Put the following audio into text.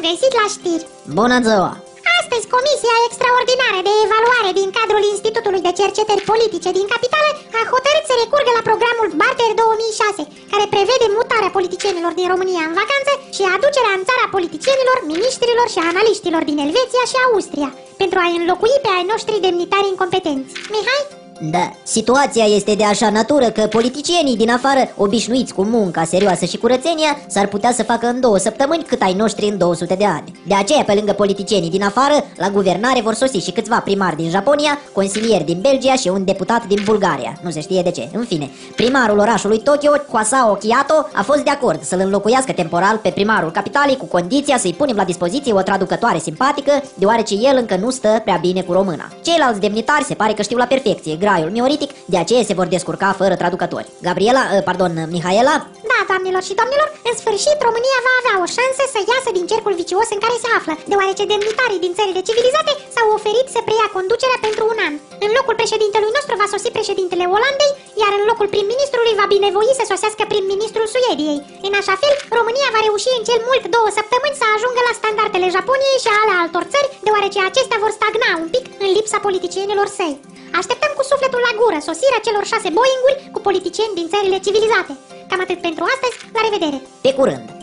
și domnilor, bine v-am găsit la știri! Bună ziua! Astăzi, Comisia Extraordinară de Evaluare din cadrul Institutului de Cercetări Politice din Capitală a hotărât să recurgă la programul Barter 2006, care prevede mutarea politicienilor din România în vacanță și aducerea în țara politicienilor, miniștrilor și analiștilor din Elveția și Austria, pentru a înlocui pe ai noștri demnitari incompetenți. Mihai? Da, situația este de așa natură că politicienii din afară, obișnuiți cu munca serioasă și curățenia, s-ar putea să facă în două săptămâni cât ai noștri în 200 de ani. De aceea, pe lângă politicienii din afară, la guvernare vor sosi și câțiva primari din Japonia, consilieri din Belgia și un deputat din Bulgaria. Nu se știe de ce. În fine, primarul orașului Tokyo, Kwasao Kiato, a fost de acord să-l înlocuiască temporal pe primarul capitalei cu condiția să-i punem la dispoziție o traducătoare simpatică, deoarece el încă nu stă prea bine cu româna. Ceilalți demnitari se pare că știu la perfecție graiul mioritic, de aceea se vor descurca fără traducători. Gabriela, uh, pardon, Mihaela? Da, doamnelor și domnilor, în sfârșit România va avea o șansă să iasă din cercul vicios în care se află, deoarece demnitarii din țările civilizate s-au oferit să preia conducerea pentru un an. În locul președintelui nostru va sosi președintele Olandei, iar în locul prim-ministrului va binevoi să sosească prim-ministrul Suediei. În așa fel, România va reuși în cel mult două săptămâni să ajungă la standardele Japoniei și ale altor țări, deoarece acestea vor stagna un pic în lipsa politicienilor săi. Așteptăm cu sufletul la gură sosirea celor șase Boeing-uri cu politicieni din țările civilizate. Cam atât pentru astăzi, la revedere! Pe curând!